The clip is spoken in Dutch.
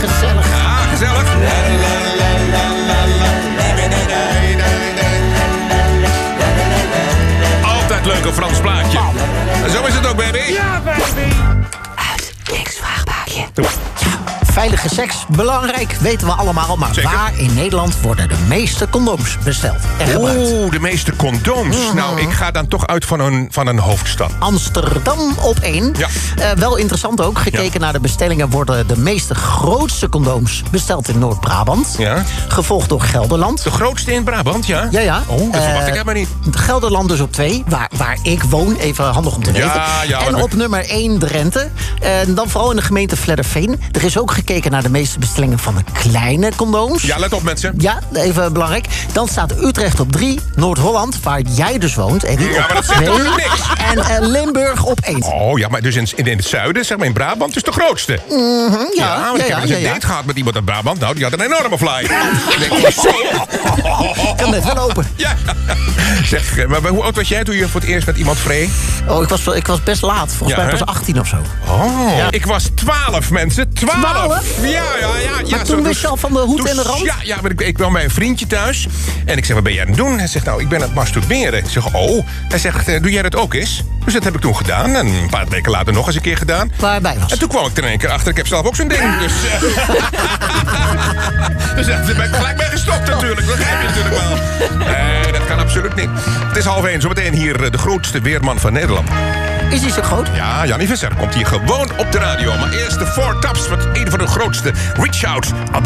Gezellig. Ja, gezellig. Altijd leuk een Frans plaatje. En zo is het ook, baby. Ja, Veilige seks, belangrijk, weten we allemaal. Maar Zeker. waar in Nederland worden de meeste condooms besteld en gebruikt? Oeh, de meeste condooms. Mhm. Nou, ik ga dan toch uit van een, van een hoofdstad. Amsterdam op één. Ja. Eh, wel interessant ook. Gekeken naar de bestellingen worden de meeste grootste condooms besteld in Noord-Brabant. Ja. Gevolgd door Gelderland. De grootste in Brabant, ja? Ja, ja. Oh, dat verwacht Eh, ik helemaal niet. Gelderland dus op twee, waar, waar ik woon. Even handig om te weten. ja, en op nummer 1 Drenthe. En dan vooral in de gemeente Vledderveen. Er is ook gekeken naar de meeste bestellingen van de kleine condooms. Ja, let op, mensen. Ja, even belangrijk. Dan staat Utrecht op 3, Noord-Holland, waar jij dus woont, Eddie, Ja, maar op dat zegt 2. toch niks? En eh, Limburg op 1. Oh, ja, maar dus in, in het zuiden, zeg maar in Brabant, is de grootste. ja, want ja, ik heb ja, eens een date gehad met iemand uit Brabant. Nou, die had een enorme fly. Kan net wel open. Ja. Zeg, eh, maar hoe oud was jij toen je voor het eerst met iemand vree? Oh, ik was, wel- ik was best laat. Volgens Ja, mij pas 18 of zo. Oh. Ik was 12, mensen. 12. 12? Ja, ja, ja. ja Maar zo- toen wist je al van de hoed toen- en de rand? Ja, ja maar ik, ik kwam bij een vriendje thuis. En ik zeg, wat ben jij aan het doen? Hij zegt, nou, ik ben aan het masturberen. Ik zeg, oh. Hij zegt, eh, doe jij dat ook eens? Dus dat heb ik toen gedaan. En een paar weken later nog eens een keer gedaan. Waarbij was. En toen kwam ik er één keer achter. Ik heb zelf ook zo'n ding. Dus, eh, dus daar ben ik gelijk mee gestopt natuurlijk. Dat begrijp je natuurlijk absoluut niet. Het is half één. Zometeen hier eh, de grootste weerman van Nederland. Is die zo groot? Ja, Jannie Visser komt hier gewoon op de radio. Maar eerst de Four Tops met een van de grootste. Reach out, I'll